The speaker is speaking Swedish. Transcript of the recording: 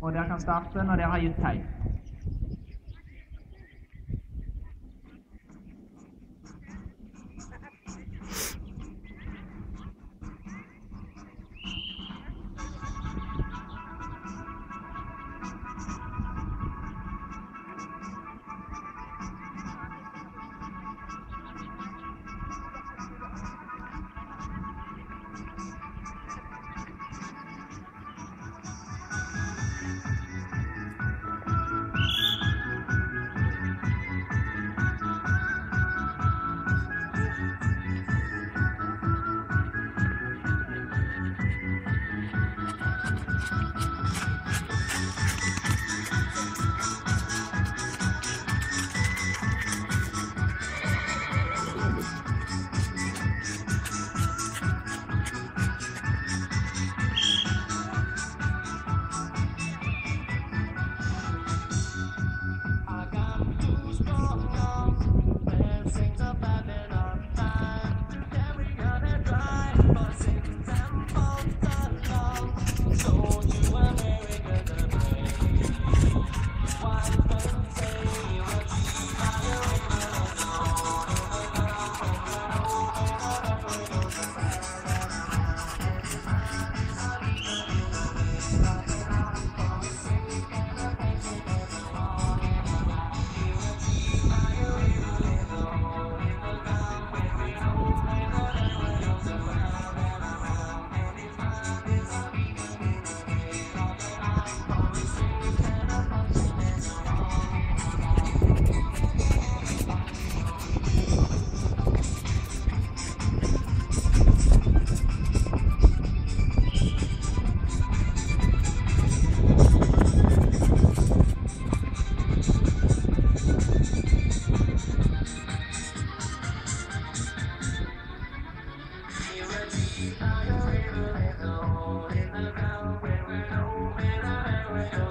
Og där kan starte når dere har gitt tegn.